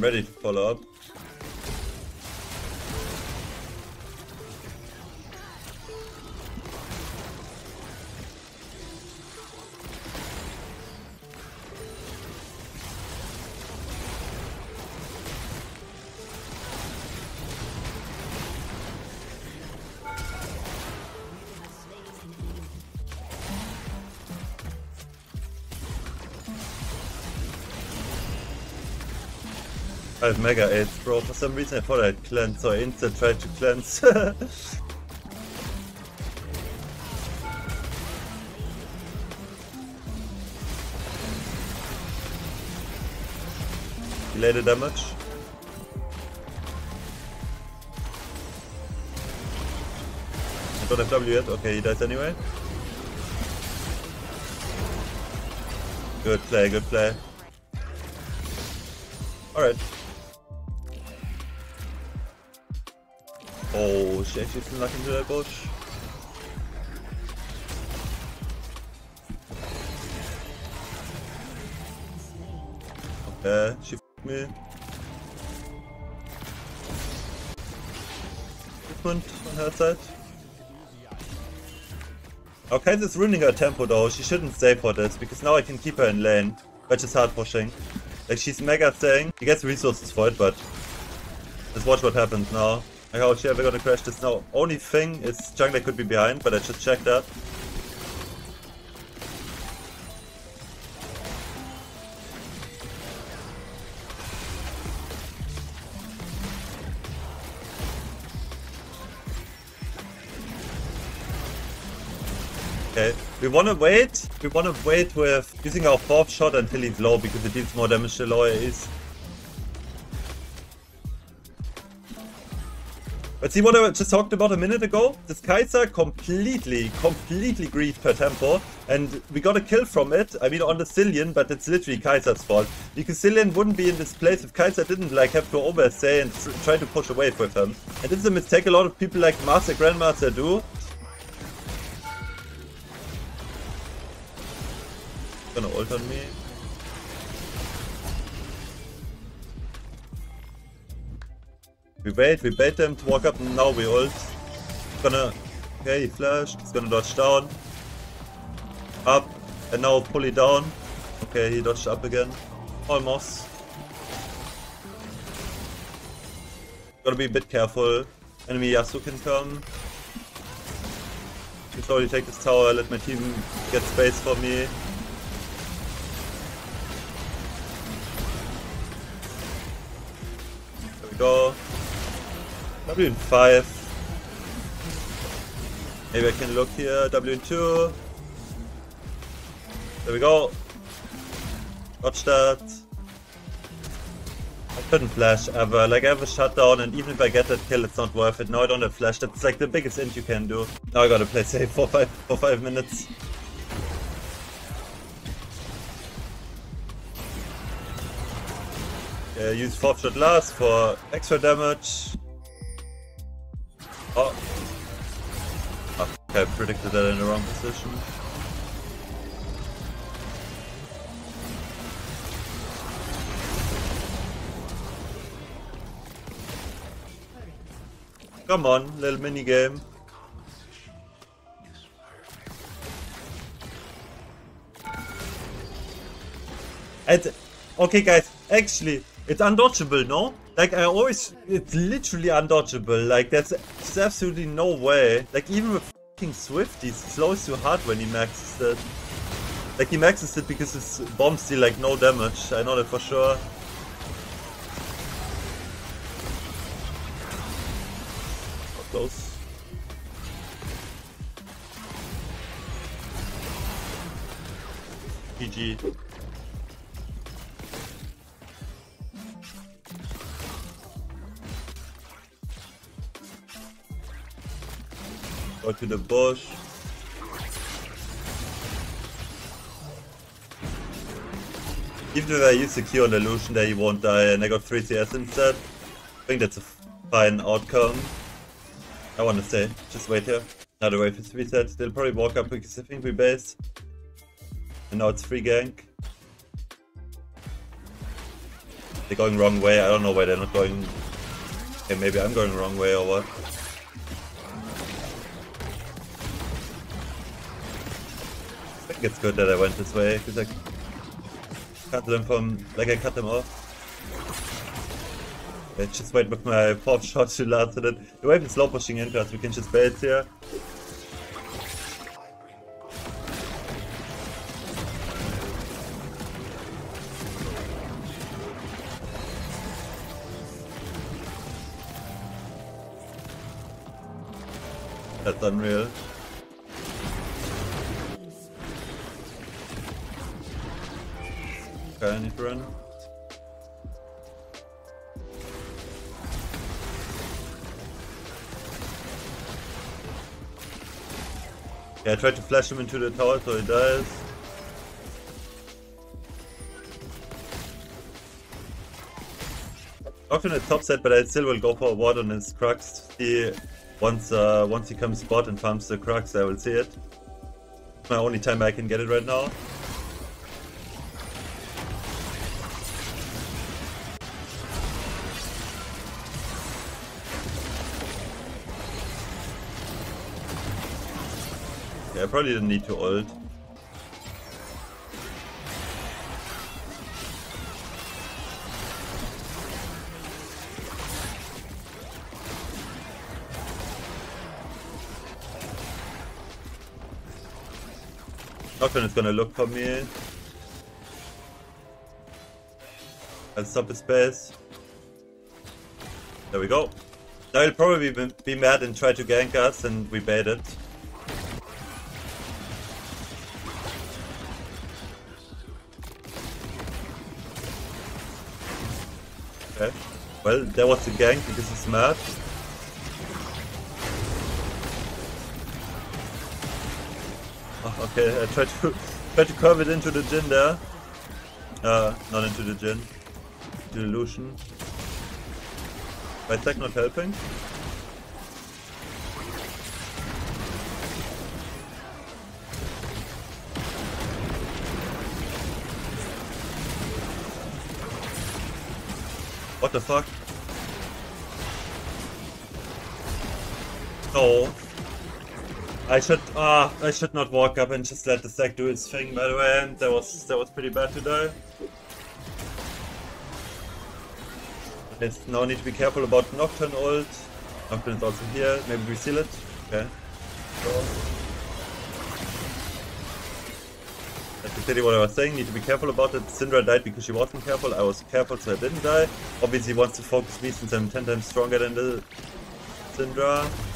ready to follow up. I have mega aids, bro. For some reason I thought I'd cleanse, so I instant tried to cleanse. Delayed damage. I don't have W yet. Okay, he dies anyway. Good play, good play. Alright. Oh, she actually snuck into that bush. Okay, she f***ed me. Movement on her side. Okay, this is ruining her tempo though. She shouldn't stay for this because now I can keep her in lane. But she's hard pushing. Like she's mega staying. She gets resources for it, but let's watch what happens now. Like how she ever gonna crash this now. Only thing is jungler could be behind, but I just checked that. Okay, we wanna wait. We wanna wait with using our fourth shot until he's low because it deals more damage the lower is. But see what I just talked about a minute ago? This Kai'Sa completely, completely griefed per tempo. And we got a kill from it. I mean on the Zilean, but it's literally Kai'Sa's fault. Because Zilean wouldn't be in this place if Kaiser didn't like have to overstay and try to push away with him. And this is a mistake a lot of people like Master Grandmaster do. Gonna ult on me. We wait, we bait them to walk up, and now we ult. Gonna... Okay, he flashed, he's gonna dodge down. Up, and now pull it down. Okay, he dodged up again. Almost. Gotta be a bit careful. Enemy Yasuo can come. Can slowly take this tower, let my team get space for me. There we go. W in 5. Maybe I can look here. W in 2. There we go. Watch that. I couldn't flash ever. Like I have a shutdown and even if I get that kill it's not worth it. No I don't have flash. That's like the biggest int you can do. Now I gotta play safe for five for five minutes. Use fourth shot last for extra damage. Oh. oh I predicted that in the wrong position. Come on, little mini game. And, okay guys, actually, it's undodgeable, no? Like, I always... It's literally undodgeable. Like, there's, there's absolutely no way. Like, even with fucking Swift, he slows too hard when he maxes it. Like, he maxes it because his bombs deal, like, no damage. I know that for sure. How close. GG. Go to the bush. Even if I use the Q on Illusion there, he won't die, and I got 3 CS instead. I think that's a fine outcome. I want to stay. Just wait here. Now the wave is reset. They'll probably walk up because I think we base. And now it's free gank. They're going wrong way. I don't know why they're not going. Okay, maybe I'm going wrong way or what. Think it's good that I went this way because I cut them from like I cut them off. I just wait with my fourth shot to last it. The wave is slow pushing in because we can just bait here. That's unreal. I need to run. Yeah, I tried to flash him into the tower so he dies. Often it's top set, but I still will go for a ward on his Krugs. He once uh, once he comes spot and farms the Krugs, I will see it. My only time I can get it right now. Yeah, I probably didn't need to ult. Nothing is gonna look for me. I'll stop his base. There we go. They'll probably be, be mad and try to gank us and we bait it. Okay. Well, there was the gank because he's mad. Oh, okay, I tried to try to curve it into the Jhin there. Uh, not into the gin. Illusion. My tech not helping. What the fuck? No. I should ah I should not walk up and just let the stack do its thing by the way and that was that was pretty bad to die. There's no need to be careful about Nocturne ult. Nocturne is also here, maybe we seal it. Okay. That's exactly what I was saying, need to be careful about it. Syndra died because she wasn't careful, I was careful so I didn't die. Obviously wants to focus me since I'm 10 times stronger than the Syndra.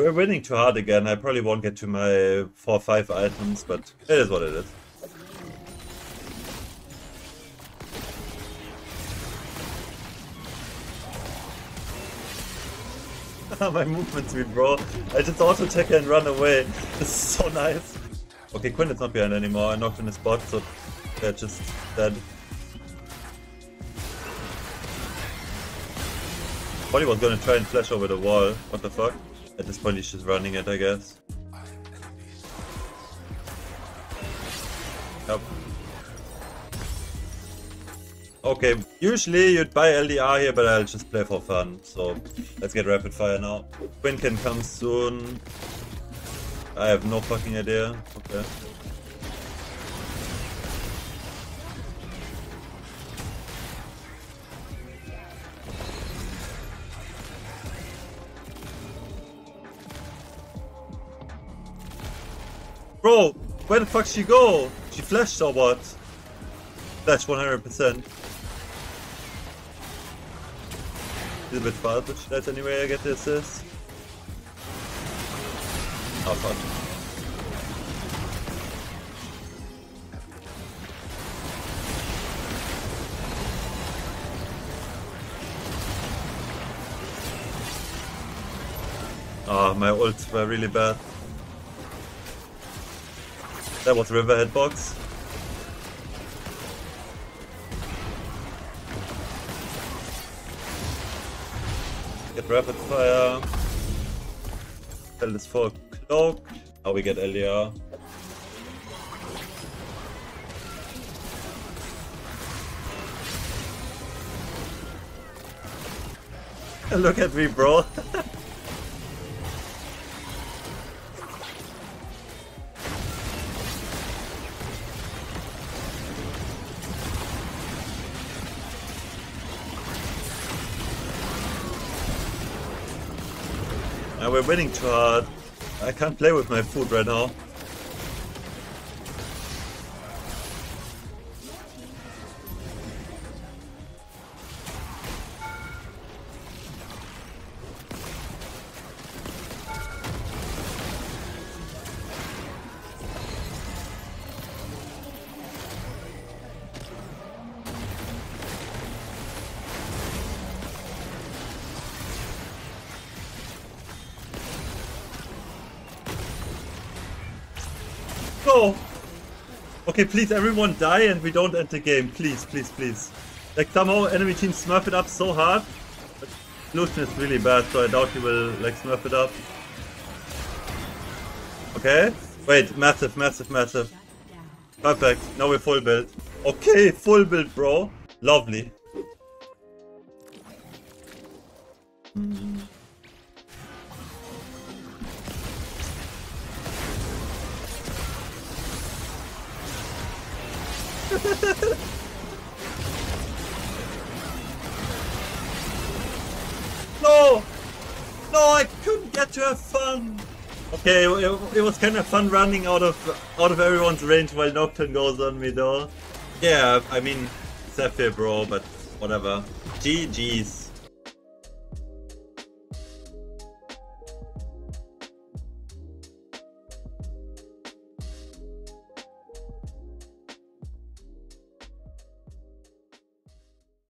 We're winning too hard again. I probably won't get to my 4-5 items, but it is what it is. my movement speed, bro. I just auto attack and run away. This is so nice. Okay, Quinn is not behind anymore. I knocked in his spot, so they're just dead. He was gonna try and flash over the wall. What the fuck? At this point he's just running it, I guess. Yep. Okay, usually you'd buy LDR here, but I'll just play for fun. So let's get rapid fire now. Quinn can come soon. I have no fucking idea. Okay. Bro, where the fuck she go? She flashed or what? Flash 100%. She's a bit fast, but that's anyway I get the assist. Oh fuck. Oh, my ults were really bad. That was River hitbox. Get rapid fire. Sell this for cloak. Now we get Elia. Look at me, bro. we're winning too hard. I can't play with my food right now. Go! Okay, please everyone die and we don't end the game. Please, please, please. Like somehow enemy team smurf it up so hard. But Lucian is really bad, so I doubt he will like smurf it up. Okay. Wait, massive, massive, massive. Perfect. Now we're full build. Okay, full build, bro. Lovely. No! No, I couldn't get to have fun! Okay, it, it was kind of fun running out of out of everyone's range while Nocturne goes on me though. Yeah, I mean, Zephyr bro, but whatever. GG's.